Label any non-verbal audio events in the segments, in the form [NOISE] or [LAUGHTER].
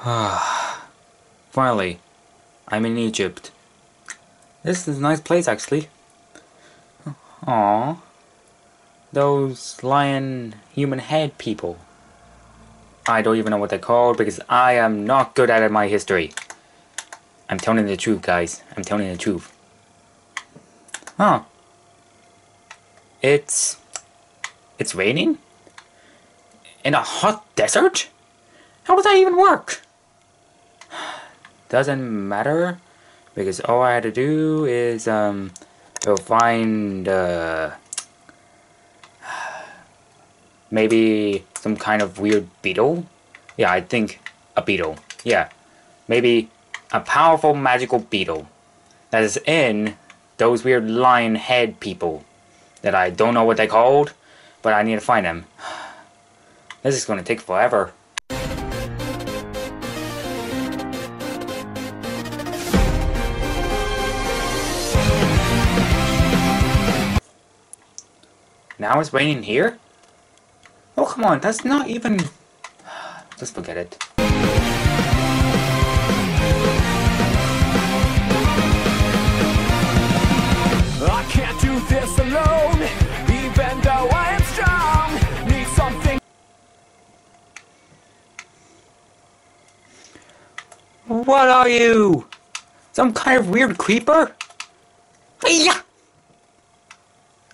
[SIGHS] Finally, I'm in Egypt. This is a nice place, actually. Aww. Those lion human head people. I don't even know what they're called because I am not good at my history. I'm telling the truth, guys. I'm telling the truth. Huh. It's... It's raining? In a hot desert? How does that even work? Doesn't matter because all I had to do is um go find uh maybe some kind of weird beetle. Yeah, I think a beetle. Yeah. Maybe a powerful magical beetle that is in those weird lion head people that I don't know what they called, but I need to find them. [SIGHS] This is gonna take forever. Now it's raining here? Oh, come on, that's not even... Just forget it. I can't do this alone, even though I am strong. Need something. What are you? Some kind of weird creeper? Yeah.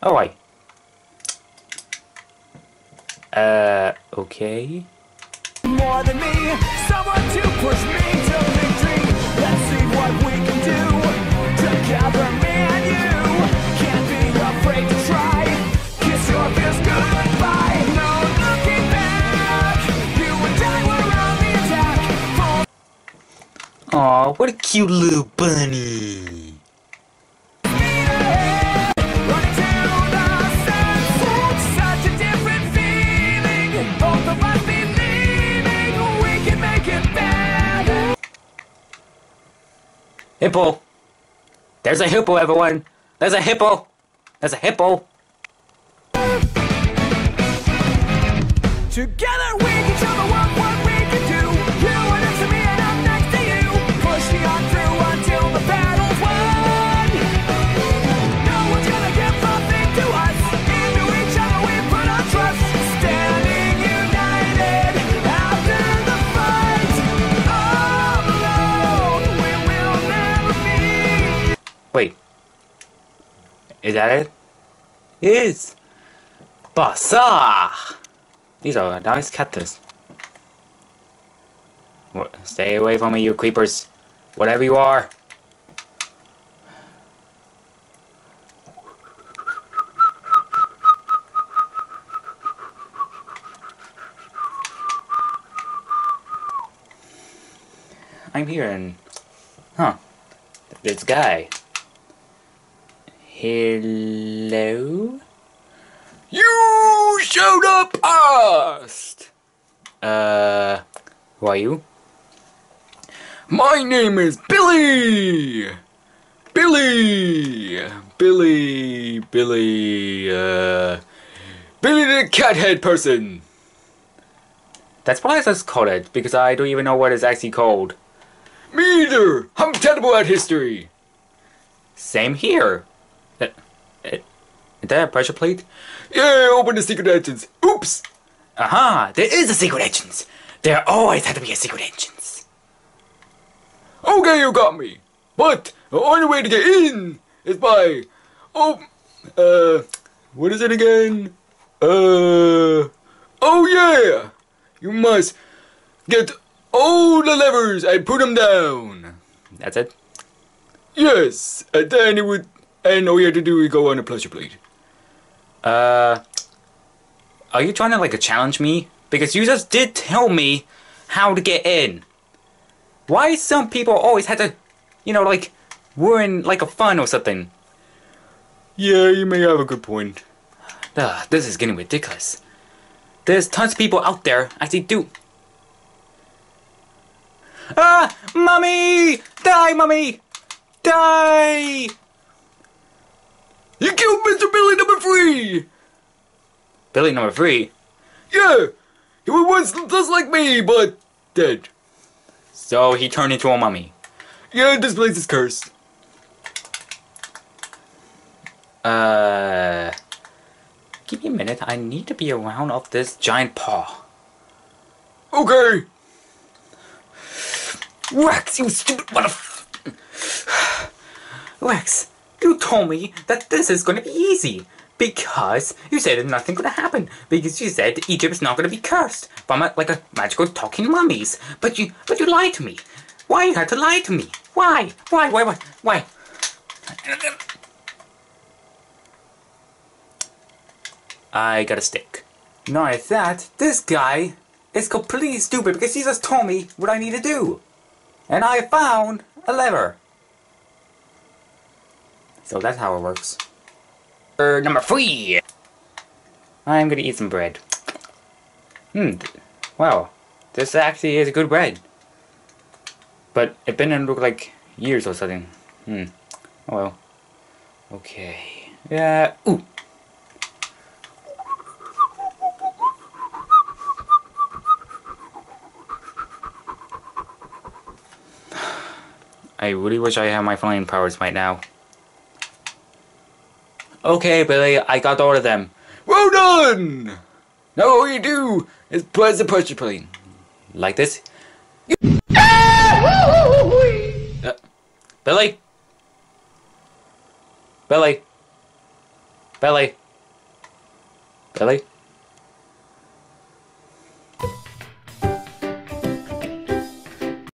Oh, wait. Uh, okay. more than me. Someone to push me to victory. Let's see what we can do together, me and you. Can't be afraid to try. Kiss your fears goodbye. No looking back. You and I were on the attack. Full Aw, what a cute little bunny. Hippo. There's a hippo, everyone. There's a hippo. There's a hippo. Together Is that it? Yes. Basa. These are nice cactus. Stay away from me, you creepers. Whatever you are. I'm here and... Huh. This guy. Hello? You showed up first! Uh, who are you? My name is Billy! Billy! Billy, Billy, uh... Billy the Cathead person! That's why I just called it, because I don't even know what it's actually called. Me either! I'm terrible at history! Same here. Is that a pressure plate? Yeah, open the secret entrance. Oops! Aha! There is a secret entrance! There always had to be a secret entrance. Okay, you got me. But the only way to get in is by... Oh... Uh... What is it again? Uh... Oh yeah! You must get all the levers and put them down. That's it? Yes, and then it would... And all you have to do is go on a pleasure plate. Uh... Are you trying to, like, challenge me? Because you just did tell me how to get in. Why some people always had to, you know, like, ruin, like, a fun or something? Yeah, you may have a good point. Ugh, this is getting ridiculous. There's tons of people out there I actually do. Ah! Mommy! Die, mommy! Die! You killed Mr. Billy number three! Billy number three? Yeah! He was once just like me, but dead. So he turned into a mummy. Yeah, this place is cursed. Uh, give me a minute. I need to be around of this giant paw. Okay. Rex, you stupid motherf- [SIGHS] Rex, you told me that this is gonna be easy. Because you said that nothing gonna happen. Because you said Egypt is not gonna be cursed by ma- like a magical talking mummies. But you, but you lied to me. Why you had to lie to me? Why? Why? Why? Why? Why? I got a stick. Not only that, this guy is completely stupid because he just told me what I need to do. And I found a lever. So that's how it works. Er, number three. I'm gonna eat some bread. Hmm. Wow. This actually is good bread. But it didn't look like years or something. Hmm. Oh well. Okay. Yeah. Ooh. [SIGHS] I really wish I had my flying powers right now. Okay, Billy, I got all of them. Well done! Now all you do is press the pressure plane. Like this. Uh, Billy? Billy? Billy? Billy?